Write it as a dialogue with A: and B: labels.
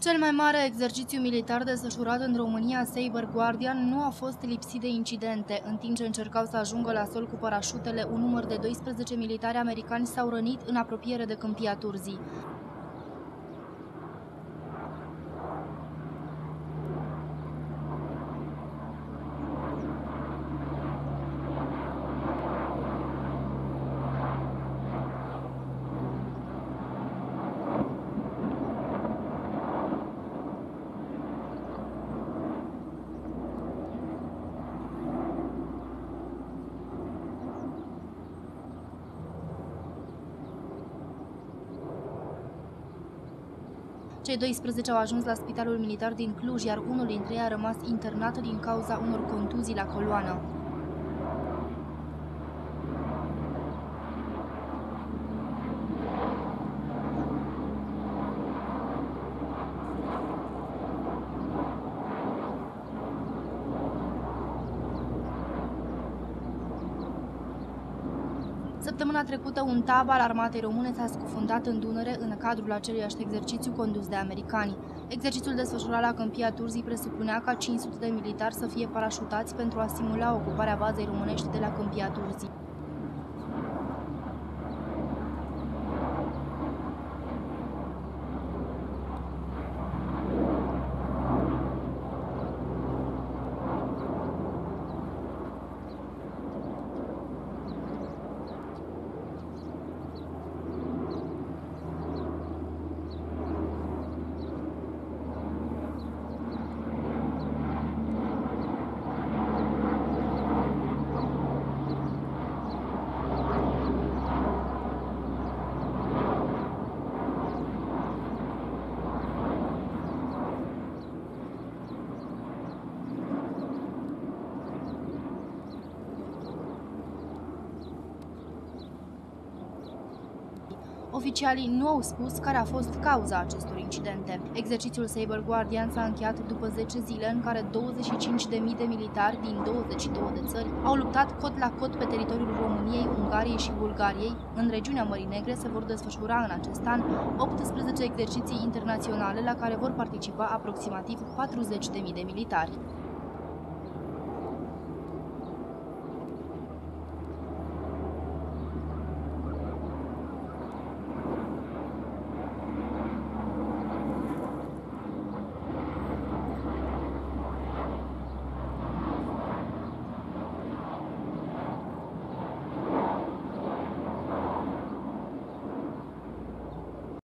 A: Cel mai mare exercițiu militar desfășurat în România, Saber Guardian, nu a fost lipsit de incidente. În timp ce încercau să ajungă la sol cu parașutele, un număr de 12 militari americani s-au rănit în apropiere de câmpia Turzii. Cei 12 au ajuns la spitalul militar din Cluj, iar unul dintre ei a rămas internat din cauza unor contuzii la coloană. Săptămâna trecută, un tab al armatei române s-a scufundat în Dunăre în cadrul aceluiași exercițiu condus de americani. Exercițiul desfășurat la Câmpia Turzii presupunea ca 500 de militari să fie parașutați pentru a simula ocuparea bazei românești de la Câmpia Turzii. Oficialii nu au spus care a fost cauza acestor incidente. Exercițiul Saber Guardian s-a încheiat după 10 zile în care 25.000 de militari din 22 de țări au luptat cot la cot pe teritoriul României, Ungariei și Bulgariei. În regiunea Mării Negre se vor desfășura în acest an 18 exerciții internaționale la care vor participa aproximativ 40.000 de militari.